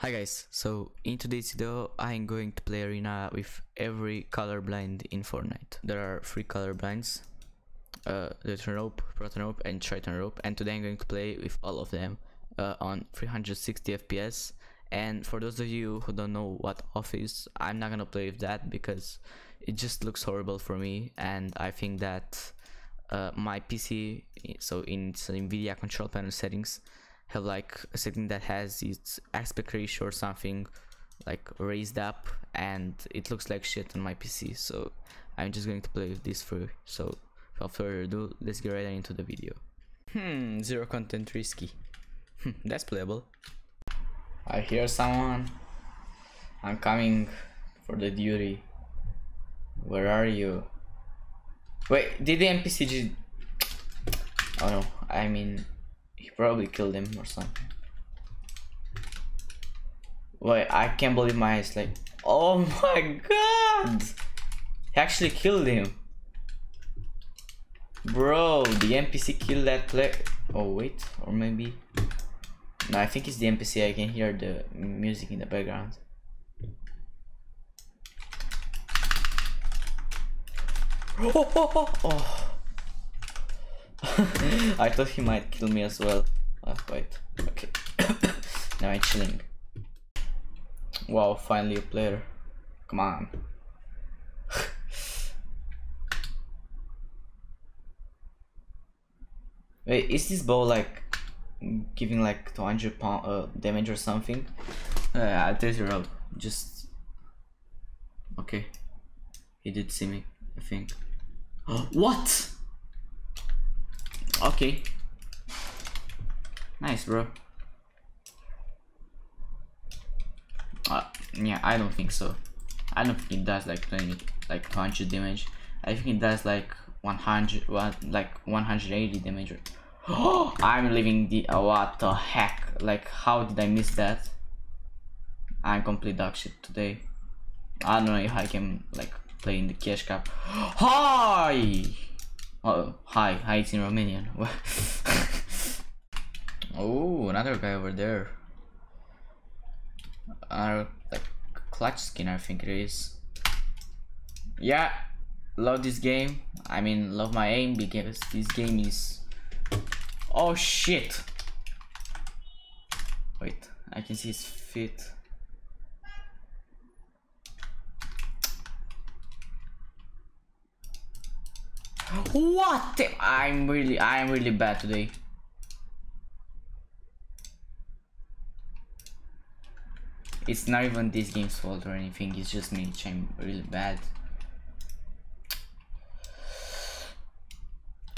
Hi guys, so in today's video I'm going to play arena with every colorblind in Fortnite. There are three colorblind uh, Deuteron Rope, Proton Rope and Triton Rope. And today I'm going to play with all of them uh, on 360 FPS and for those of you who don't know what off is, I'm not gonna play with that because it just looks horrible for me. And I think that uh, my PC, so in NVIDIA control panel settings, have like a setting that has its aspect ratio or something like raised up and it looks like shit on my PC so I'm just going to play with this through so without further ado let's get right into the video. Hmm zero content risky. Hmm, that's playable. I hear someone. I'm coming for the duty. Where are you? Wait did the NPC just oh no. I mean probably killed him or something. Wait, I can't believe my eyes. Like, oh my god! He actually killed him. Bro, the NPC killed that player. Oh, wait, or maybe. No, I think it's the NPC. I can hear the music in the background. Oh, oh, oh. I thought he might kill me as well. Oh, wait. Okay. now I'm chilling. Wow, finally a player. Come on. Wait, is this bow like giving like 200 pound uh, damage or something? Uh, I'll test it out. Just okay. He did see me, I think. what? Okay. Nice, bro. Uh, yeah, I don't think so. I don't think it does like 20, like 200 damage. I think it does like 100, what, like 180 damage. Oh, I'm leaving the, uh, what the heck? Like, how did I miss that? I'm complete dog shit today. I don't know if I can like play in the cash cup. Hi! Oh, hi, hi, it's in Romanian. oh, another guy over there. Another like clutch skin, I think it is. Yeah, love this game. I mean, love my aim because this game is. Oh shit! Wait, I can see his feet. What? The I'm really, I'm really bad today. It's not even this game's fault or anything, it's just me, I'm really bad.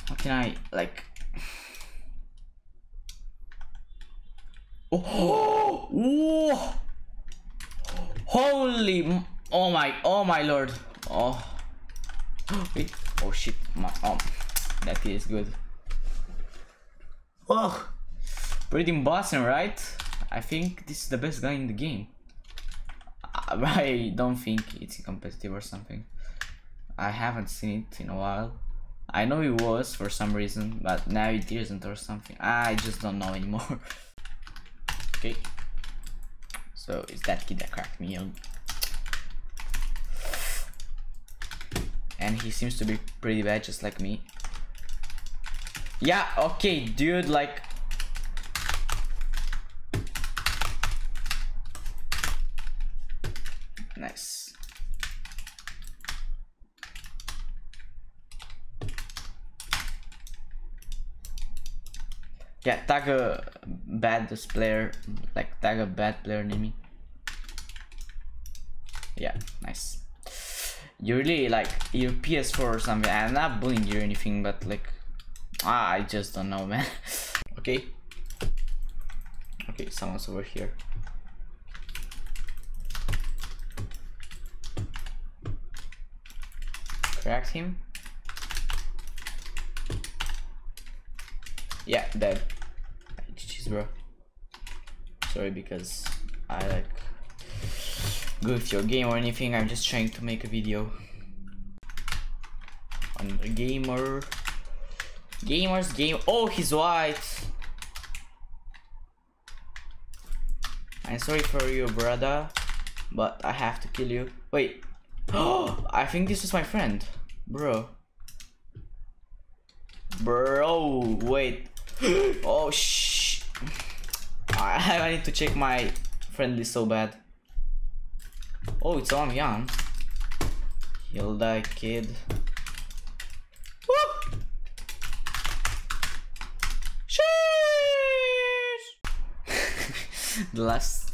How can I, like... Oh! oh! Holy... Oh my, oh my lord. Oh. Wait. Oh shit, my arm. That feels good. Oh, pretty bossing, right? I think this is the best guy in the game. I don't think it's competitive or something. I haven't seen it in a while. I know it was for some reason, but now it isn't or something. I just don't know anymore. okay. So it's that kid that cracked me up. and he seems to be pretty bad just like me yeah okay dude like nice yeah tag a bad player like tag a bad player near me yeah nice you really like your PS4 or something. I'm not bullying you or anything, but like, ah, I just don't know, man. okay. Okay, someone's over here. Cracked him. Yeah, dead. GG's, bro. Sorry because I like go with your game or anything. I'm just trying to make a video on the gamer. Gamers game. Oh, he's white. I'm sorry for you, brother, but I have to kill you. Wait. Oh, I think this is my friend, bro. Bro, wait. oh shh. I, I need to check my friend list so bad. Oh, it's on young. He'll die, kid. Woo! the last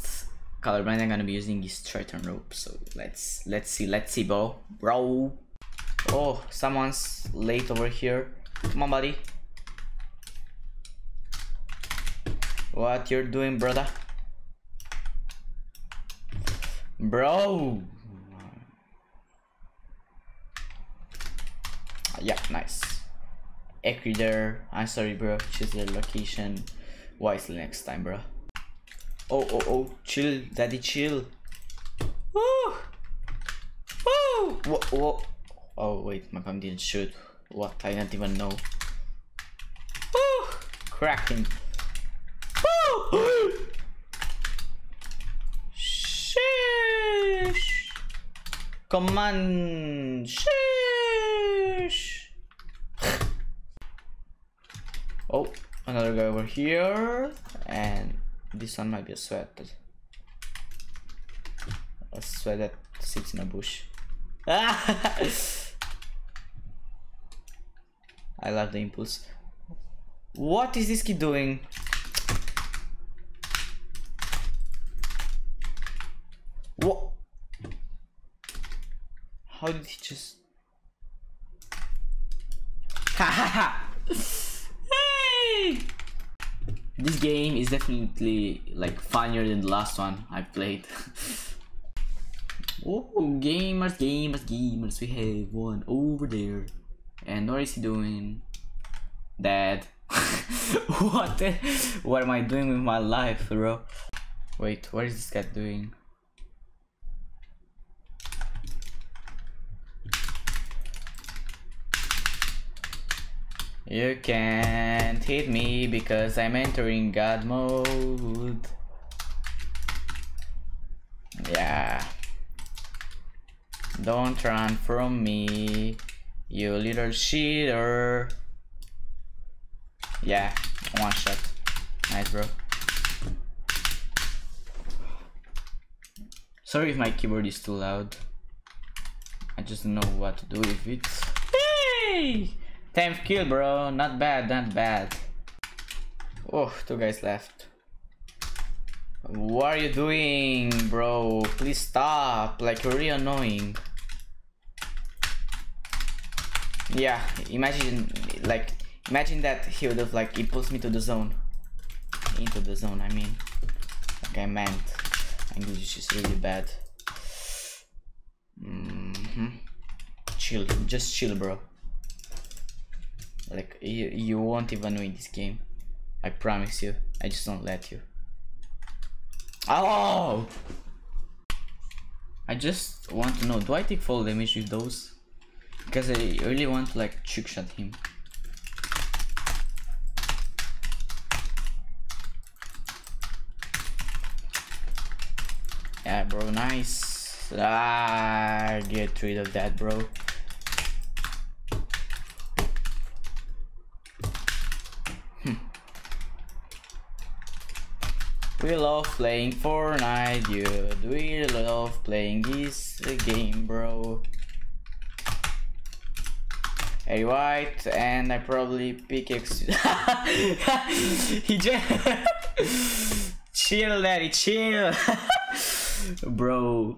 color blind I'm gonna be using is Triton Rope. So let's let's see, let's see, bro, bro. Oh, someone's late over here. Come on, buddy. What you're doing, brother? Bro! Yeah, nice. Ekri there. I'm sorry, bro. Choose the location wisely next time, bro. Oh, oh, oh. Chill, daddy, chill. Woo! Woo! Whoa, whoa. Oh, wait, my gun didn't shoot. What? I don't even know. Woo! Cracking. Woo! Sheesh! Come on! Sheesh! oh, another guy over here, and this one might be a sweat. A sweat that sits in a bush. I love the impulse. What is this kid doing? What? How did he just... Ha ha ha! Hey! This game is definitely like funnier than the last one I played. oh, gamers, gamers, gamers, we have one over there. And what is he doing? Dad. what? what am I doing with my life, bro? Wait, what is this guy doing? You can't hit me because I'm entering God mode. Yeah. Don't run from me. You little cheater. Yeah, one shot. Nice, bro. Sorry if my keyboard is too loud. I just know what to do with it. Hey! 10th kill, bro. Not bad, not bad. Oh, two guys left. What are you doing, bro? Please stop. Like, you're really annoying. Yeah, imagine like imagine that he would have like he pulls me to the zone. Into the zone, I mean. Like I meant. English is really bad. Mm -hmm. Chill, just chill, bro. Like you, you won't even win this game. I promise you. I just don't let you. Oh! I just want to know, do I take fall damage with those? Because I really want to like trick shot him. Yeah, bro, nice. Ah, get rid of that, bro. We love playing Fortnite, dude. We love playing this game, bro. A white and I probably pickaxe. he just chill, daddy, chill, bro.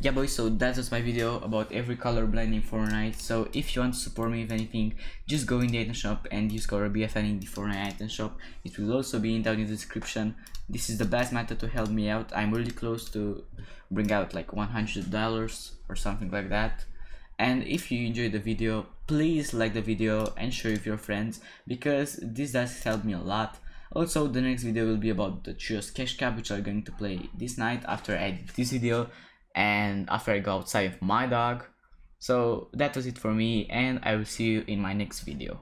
Yeah, boys. So that was my video about every color blending Fortnite. So if you want to support me with anything, just go in the item shop and use code BFN in the Fortnite item shop. It will also be in down in the description. This is the best method to help me out. I'm really close to bring out like $100 or something like that and if you enjoyed the video please like the video and share with your friends because this does help me a lot also the next video will be about the trios cash cup which i'm going to play this night after i edit this video and after i go outside with my dog. So that was it for me and i will see you in my next video